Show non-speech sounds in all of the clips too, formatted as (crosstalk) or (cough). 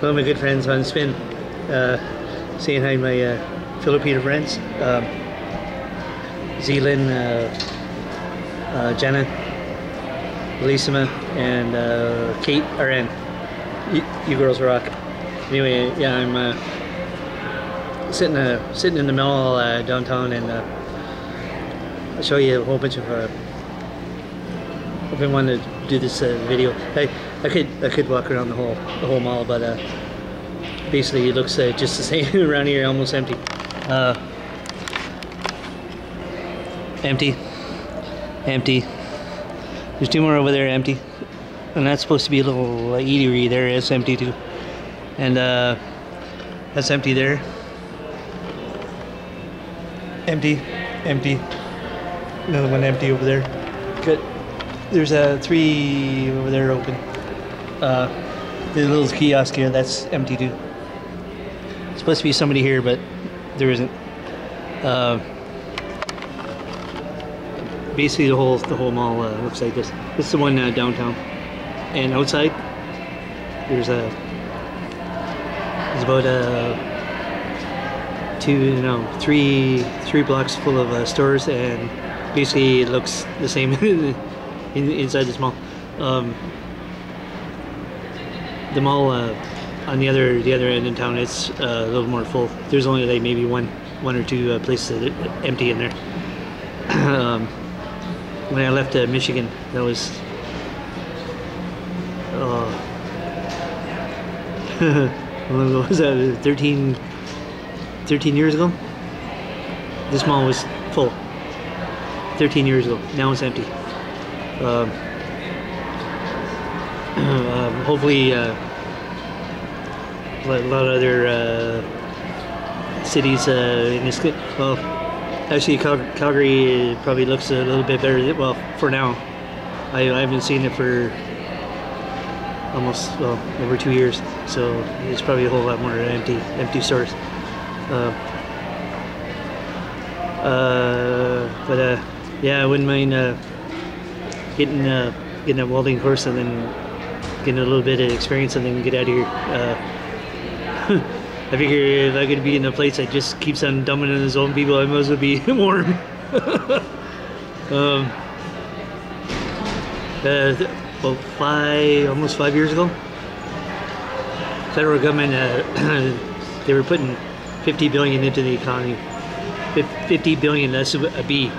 One of my good friends on spin, uh, saying hi my uh, Filipino friends, um, Zealand, uh, uh, Jenna, Elisima, and uh, Kate RN. You, you girls rock. Anyway, yeah, I'm sitting sitting in the mall downtown, and I'll show you a whole bunch of. I've been wanting to do this uh, video. I, I could I could walk around the whole the whole mall, but uh, basically it looks uh, just the (laughs) same around here, almost empty. Uh, empty, empty. There's two more over there, empty, and that's supposed to be a little uh, eatery there. It's empty too, and uh, that's empty there. Empty, empty. Another one empty over there. Good. There's a three over there open. Uh, the little kiosk here, that's empty too. supposed to be somebody here, but there isn't. Uh, basically, the whole the whole mall uh, looks like this. This is the one uh, downtown, and outside there's a there's about uh, two no three three blocks full of uh, stores, and basically it looks the same (laughs) in, inside this mall. Um, the mall uh, on the other the other end in town it's uh, a little more full. There's only like maybe one one or two uh, places that are empty in there. (clears throat) um, when I left uh, Michigan, that was uh, how long ago was that? 13, 13 years ago. This mall was full. 13 years ago. Now it's empty. Um, (clears throat) um, hopefully uh, a lot of other uh, cities uh, in this well actually Cal- Calgary probably looks a little bit better well for now. I, I haven't seen it for almost well over two years so it's probably a whole lot more empty empty stores. Uh, uh, but uh, yeah I wouldn't mind getting uh, getting a welding course and then getting a little bit of experience and then get out of here. Uh, (laughs) I figure if I could be in a place that just keeps on dumping in his own people, I might as well be (laughs) warm. (laughs) um, uh, about five, almost five years ago, federal government, uh, (clears throat) they were putting 50 billion into the economy. 50 billion, that's a B.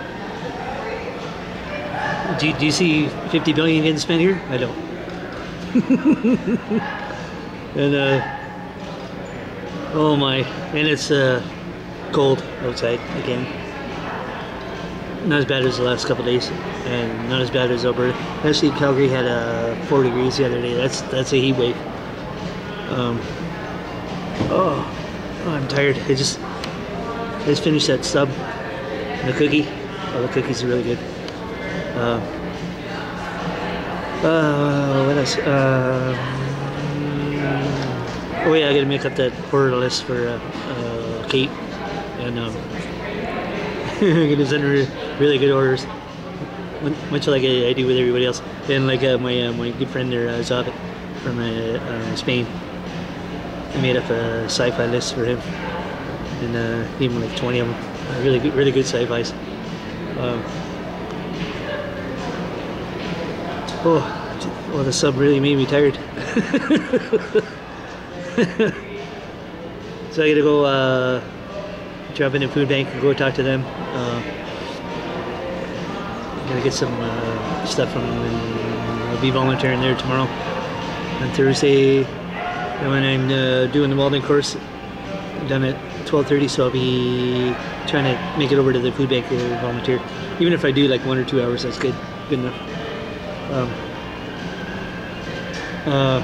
Do, do you see 50 billion getting spent here? I don't. (laughs) and uh, oh my, and it's uh, cold outside again. Not as bad as the last couple days, and not as bad as Alberta. Actually, Calgary had uh, four degrees the other day. That's that's a heat wave. Um, oh, I'm tired. I just I just finished that sub, the cookie. Oh, the cookies are really good. Uh, uh, what else? Uh, oh yeah, I gotta make up that order list for uh, uh, Kate, and um, I'm gonna send her really good orders, much like I, I do with everybody else. And like my my good friend there, uh, Zabit from Spain, I made up a sci-fi list for him, and uh, gave him like 20 of them. Really good, really good sci-fis. Um, Oh, oh, the sub really made me tired. (laughs) so I gotta go uh, drop in a food bank and go talk to them. Uh, gotta get some uh, stuff from them and I'll be volunteering there tomorrow. On Thursday, when I'm uh, doing the welding course, done at 12.30, so I'll be trying to make it over to the food bank to volunteer. Even if I do like one or two hours, that's good, good enough. Um, uh,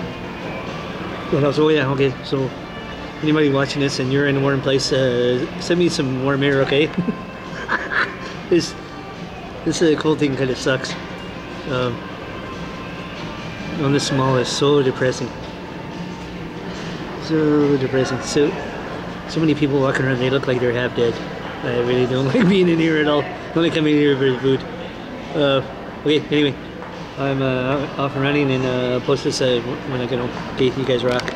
what else? Oh yeah, okay. So anybody watching this and you're in a warm place, uh, send me some warm air, okay? (laughs) this this uh, cold thing kind of sucks. Um, on this mall is so depressing. So depressing. So so many people walking around. They look like they're half dead. I really don't (laughs) like being in here at all. I'm only coming here for the food. Uh, okay. Anyway. I'm uh, off and running and uh, post this when I get home. Okay, you guys rock.